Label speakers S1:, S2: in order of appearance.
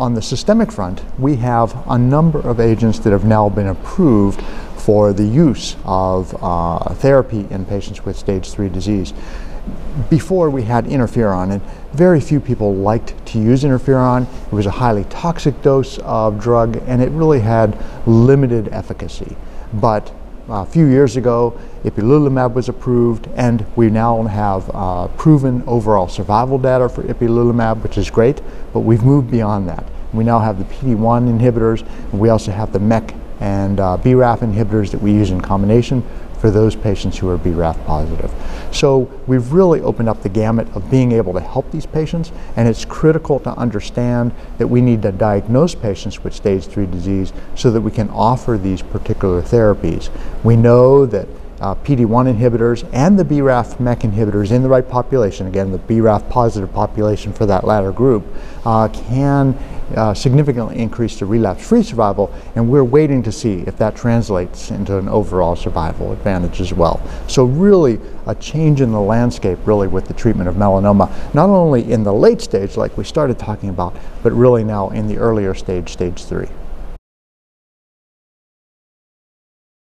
S1: On the systemic front, we have a number of agents that have now been approved for the use of uh, therapy in patients with stage 3 disease. Before we had interferon, and very few people liked to use interferon. It was a highly toxic dose of drug, and it really had limited efficacy. But a few years ago, ipilimumab was approved, and we now have uh, proven overall survival data for ipilimumab, which is great, but we've moved beyond that. We now have the PD-1 inhibitors, and we also have the MEK and uh, BRAF inhibitors that we use in combination for those patients who are BRAF positive. So we've really opened up the gamut of being able to help these patients, and it's critical to understand that we need to diagnose patients with stage 3 disease so that we can offer these particular therapies. We know that uh, PD-1 inhibitors and the BRAF MEK inhibitors in the right population, again the BRAF positive population for that latter group, uh, can uh, significantly increase the relapse-free survival, and we're waiting to see if that translates into an overall survival advantage as well. So really a change in the landscape really with the treatment of melanoma, not only in the late stage like we started talking about, but really now in the earlier stage, stage three.